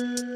Mm-hmm.